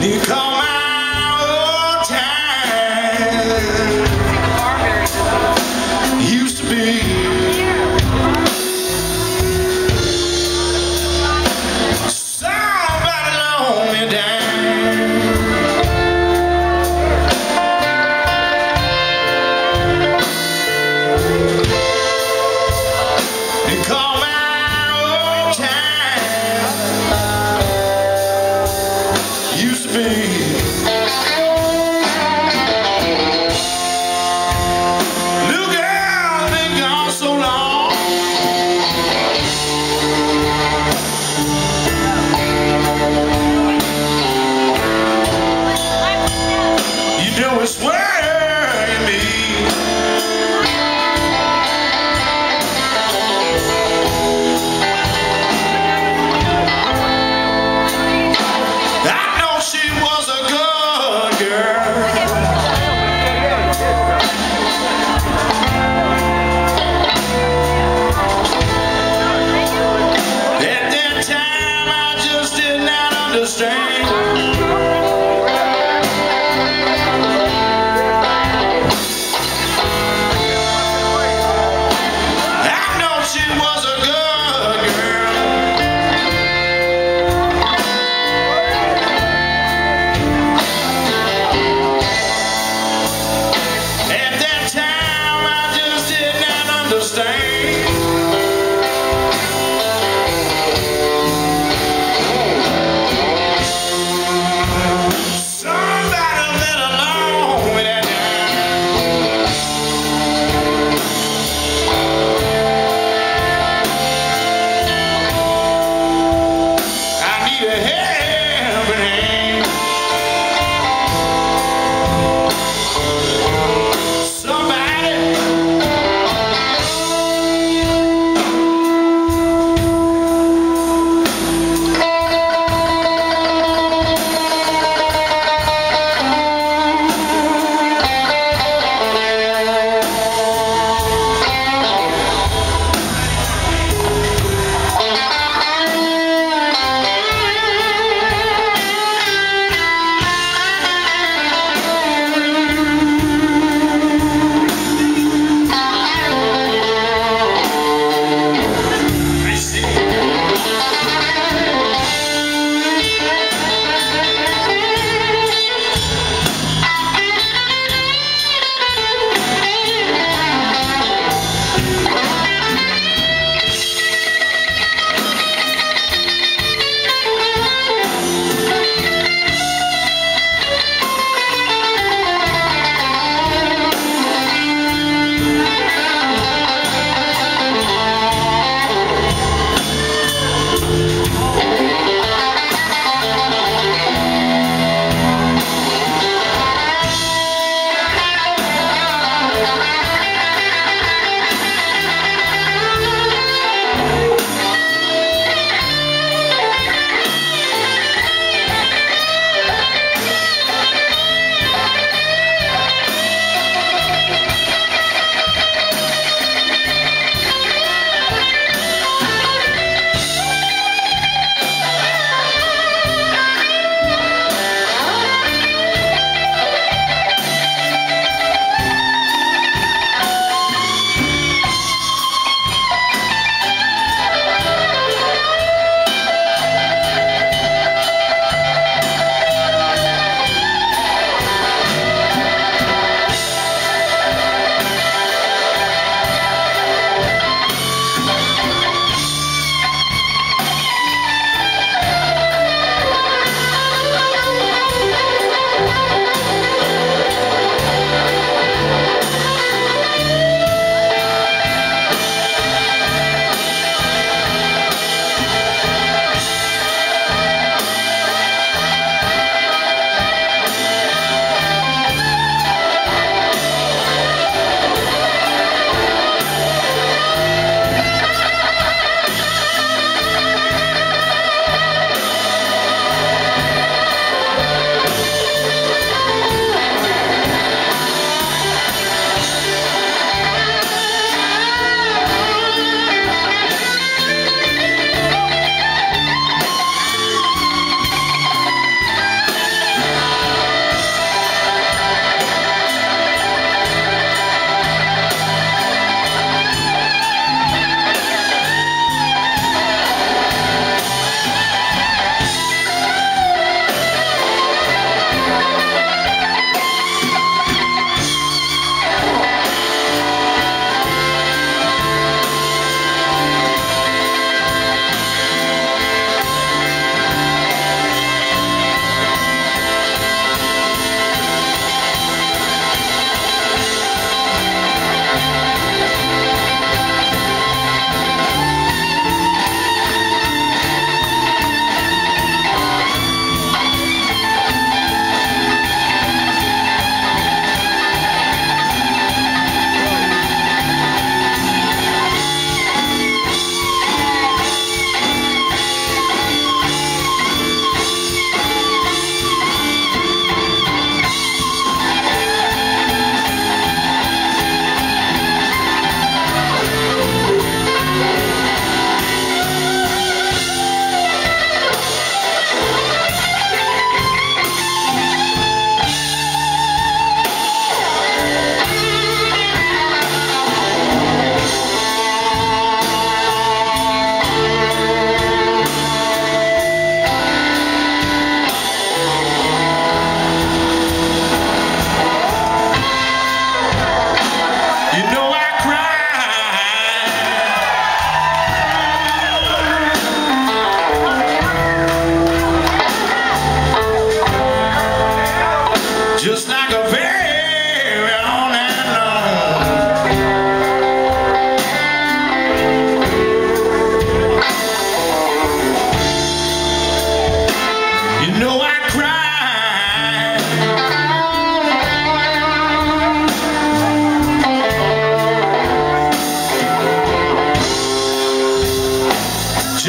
And you come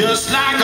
just like